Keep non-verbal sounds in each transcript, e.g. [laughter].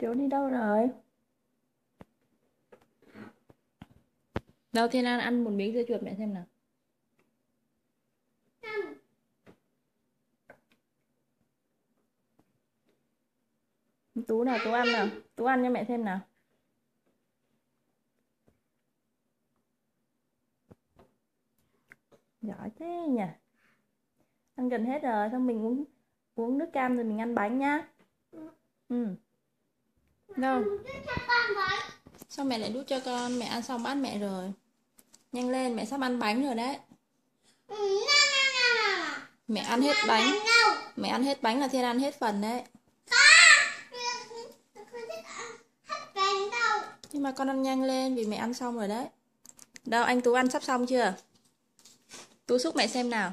Trốn đi đâu rồi? Đâu Thiên An ăn một miếng dưa chuột mẹ xem nào. Tú nào, Tú ăn nào. Tú ăn cho mẹ xem nào. Giỏi thế nhỉ. Ăn gần hết rồi, xong mình uống uống nước cam rồi mình ăn bánh nhá. Ừ. Đâu? Sao mẹ lại đút cho con? Mẹ ăn xong bát mẹ rồi. Nhanh lên, mẹ sắp ăn bánh rồi đấy. Mẹ ăn hết bánh. Mẹ ăn hết bánh là Thiên ăn hết phần đấy. Nhưng mà con ăn nhanh lên vì mẹ ăn xong rồi đấy. Đâu, anh Tú ăn sắp xong chưa? Tú xúc mẹ xem nào.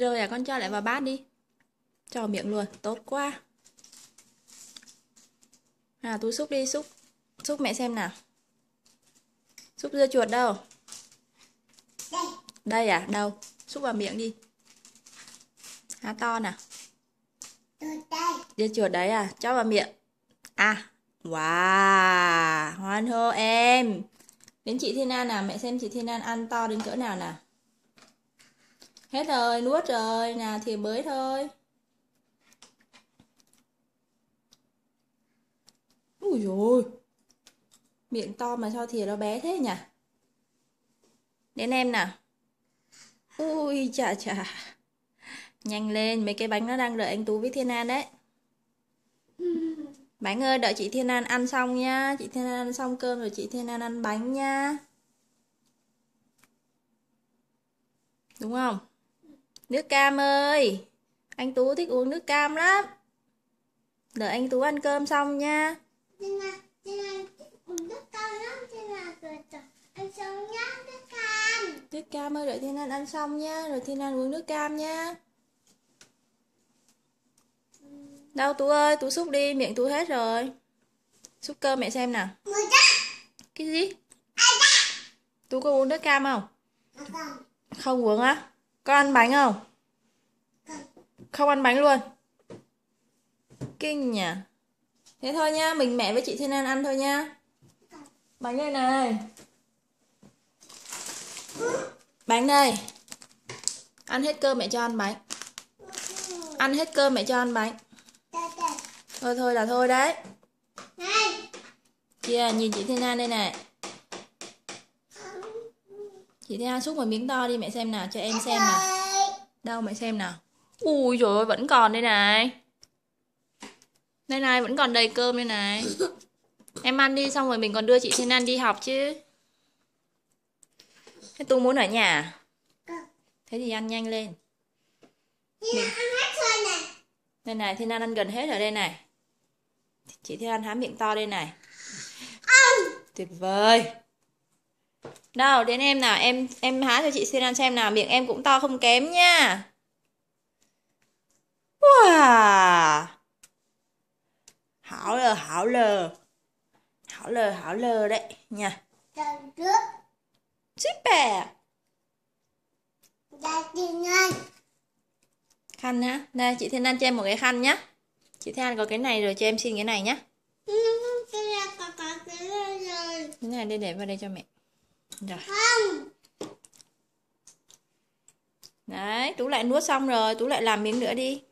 Rồi à con cho lại vào bát đi. Cho miệng luôn, tốt quá. À tôi xúc đi, xúc. Xúc mẹ xem nào. Xúc dưa chuột đâu? Đây. Đây à? Đâu? Xúc vào miệng đi. Há to nào. Dưa chuột đấy à? Cho vào miệng. À, wow, hoan hô em. Đến chị Thiên An nào, mẹ xem chị Thiên An ăn to đến cỡ nào nào. Hết rồi, nuốt rồi, nào thì bới thôi. Ui dồi Miệng to mà sao thìa nó bé thế nhỉ? Đến em nào. Ui chà chà. Nhanh lên, mấy cái bánh nó đang đợi anh Tú với Thiên An đấy. Bánh ơi, đợi chị Thiên An ăn xong nha. Chị Thiên An ăn xong cơm rồi chị Thiên An ăn bánh nha. Đúng không? Nước cam ơi. Anh Tú thích uống nước cam lắm. Đợi anh Tú ăn cơm xong nha. Nước cam ơi, đợi Thiên An ăn xong nha. Rồi Thiên An uống nước cam nha. Đâu Tú ơi, Tú xúc đi, miệng Tú hết rồi. Xúc cơm mẹ xem nào. Cái gì? Tú có uống nước cam không? Không uống á? Có ăn bánh không? Không ăn bánh luôn. Kinh nhỉ. Thế thôi nha, mình mẹ với chị Thiên An ăn thôi nha. Bánh đây này. Bánh đây. Ăn hết cơm mẹ cho ăn bánh. Ăn hết cơm mẹ cho ăn bánh. Thôi thôi là thôi đấy. Kìa, nhìn chị Thiên An đây này. Chị An xúc một miếng to đi mẹ xem nào, cho em xem nào. Đâu mẹ xem nào. Ui trời ơi, vẫn còn đây này. Đây này, vẫn còn đầy cơm đây này. Em ăn đi xong rồi mình còn đưa chị Thiên An đi học chứ. Thế Tu muốn ở nhà Thế thì ăn nhanh lên. Mình... Đây này, Thiên An ăn gần hết ở đây này. Chị Thiên An há miệng to đây này. Tuyệt vời. Đâu, đến em nào, em em há cho chị Thiên An xem nào, miệng em cũng to không kém nha. Wow. Hảo lờ, hảo lờ. Hảo lờ, hảo lờ đấy nha. Super. Khăn hả? Đây, chị Thiên An cho em một cái khăn nhá. Chị Thiên An có cái này rồi, cho em xin cái này nhá. [laughs] Cái này đây để vào đây cho mẹ. Rồi. Đấy, Tú lại nuốt xong rồi, Tú lại làm miếng nữa đi.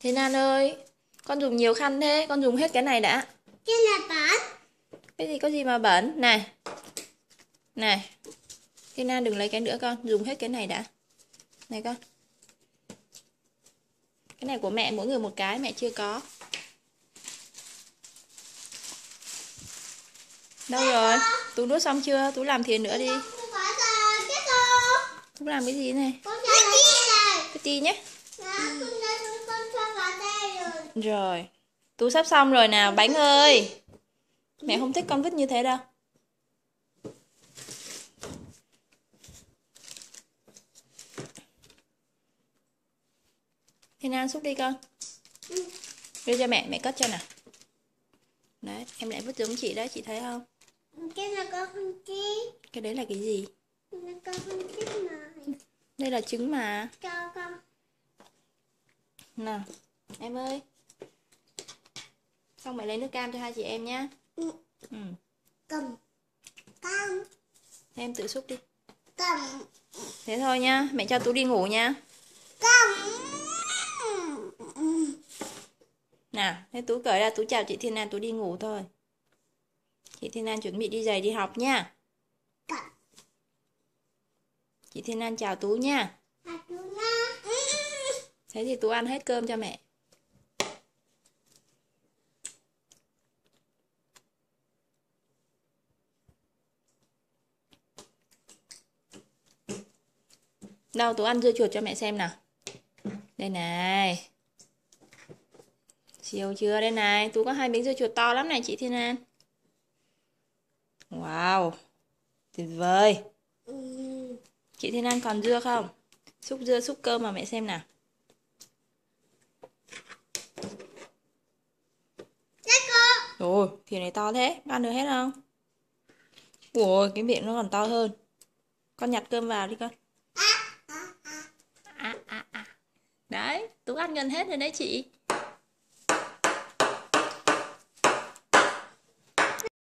Thiên An ơi, con dùng nhiều khăn thế, con dùng hết cái này đã. Cái này bẩn. Cái gì có gì mà bẩn? Này. Này. Thiên An đừng lấy cái nữa con, dùng hết cái này đã. Này con. Cái này của mẹ mỗi người một cái, mẹ chưa có. Đâu rồi? Tú nuốt xong chưa? Tú làm thìa nữa đi. Tú làm cái gì này? Cái ti nhé. Rồi. Tú sắp xong rồi nào, bánh ơi. Mẹ không thích con vít như thế đâu. Thiên An xúc đi con. Đưa cho mẹ, mẹ cất cho nào. Đấy, em lại vứt giống chị đấy, chị thấy không? Cái là con không chí. cái đấy là cái gì Là con không chí mà. đây là trứng mà Cho con. nào em ơi xong mẹ lấy nước cam cho hai chị em nhá Ừ. ừ. Cầm. Cầm. em tự xúc đi Cầm. thế thôi nhá mẹ cho tú đi ngủ nha Cầm. nào thế tú cởi ra tú chào chị thiên an tú đi ngủ thôi chị thiên an chuẩn bị đi giày đi học nha. Cầm. chị thiên an chào tú nha. Thế thì tú ăn hết cơm cho mẹ. Đâu tú ăn dưa chuột cho mẹ xem nào. Đây này. Chiều chưa đây này. Tú có hai miếng dưa chuột to lắm này chị thiên an wow tuyệt vời Ừ. chị thiên an còn dưa không xúc dưa xúc cơm mà mẹ xem nào. Ôi, thìa này to thế, ăn được hết không? Ủa, cái miệng nó còn to hơn. Con nhặt cơm vào đi con. À, à, à. Đấy, Tú ăn gần hết rồi đấy chị.